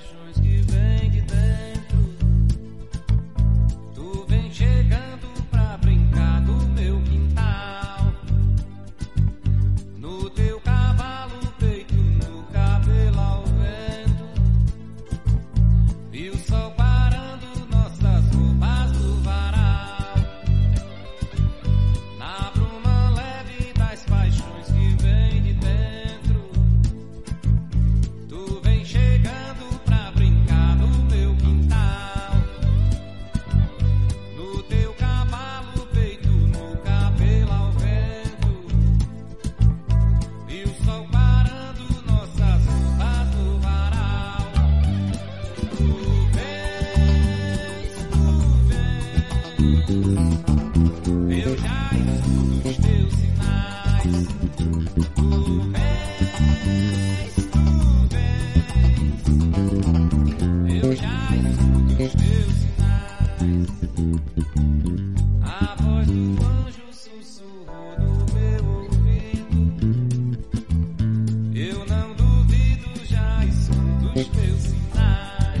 Paixões que vêm Eu já escuto os teus sinais. Tu vens, tu vens. Eu já escuto os teus sinais. A voz do anjo sussurrou no meu ouvido. Eu não duvido, já escuto os teus sinais.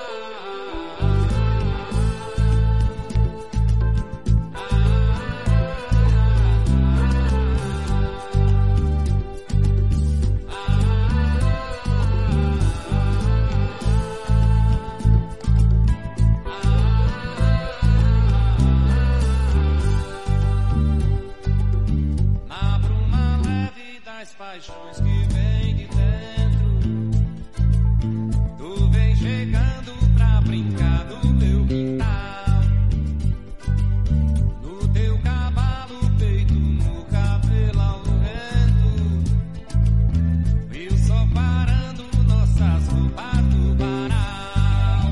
paixões que vêm de dentro. Tu vem chegando pra brincar do meu quintal. No teu cavalo peito, no cabelo ao vento. E o sol parando nossas roupas do varal.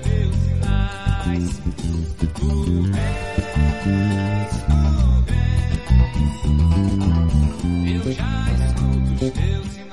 teus sinais. Tu vens, tu vens. Eu já escuto os teus sinais.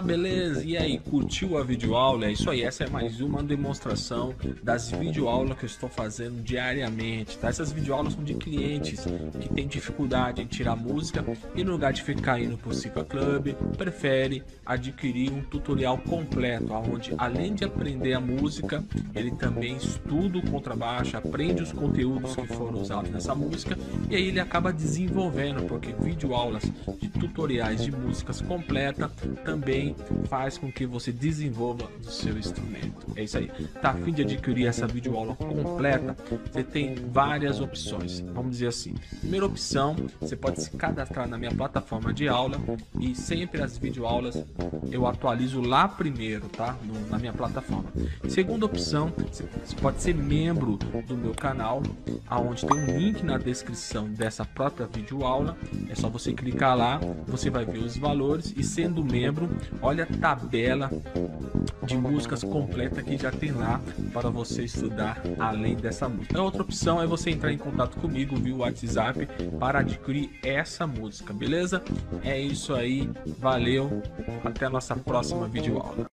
Beleza? E aí, curtiu a videoaula? É isso aí, essa é mais uma demonstração das videoaulas que eu estou fazendo diariamente, tá? Essas videoaulas são de clientes que têm dificuldade em tirar música e no lugar de ficar indo pro Cicla Club, prefere adquirir um tutorial completo, onde além de aprender a música, ele também estuda o contrabaixo, aprende os conteúdos que foram usados nessa música e aí ele acaba desenvolvendo, porque videoaulas de tutoriais de músicas completa também também faz com que você desenvolva o seu instrumento. É isso aí. Tá a fim de adquirir essa videoaula completa? Você tem várias opções. Vamos dizer assim. Primeira opção, você pode se cadastrar na minha plataforma de aula e sempre as videoaulas eu atualizo lá primeiro, tá? No, na minha plataforma. Segunda opção, você pode ser membro do meu canal, aonde tem um link na descrição dessa própria videoaula. É só você clicar lá, você vai ver os valores e sendo membro, olha a tabela de músicas completa que já tem lá para você estudar além dessa música. A outra opção é você entrar em contato comigo via WhatsApp para adquirir essa música, beleza? É isso aí, valeu, até a nossa próxima videoaula.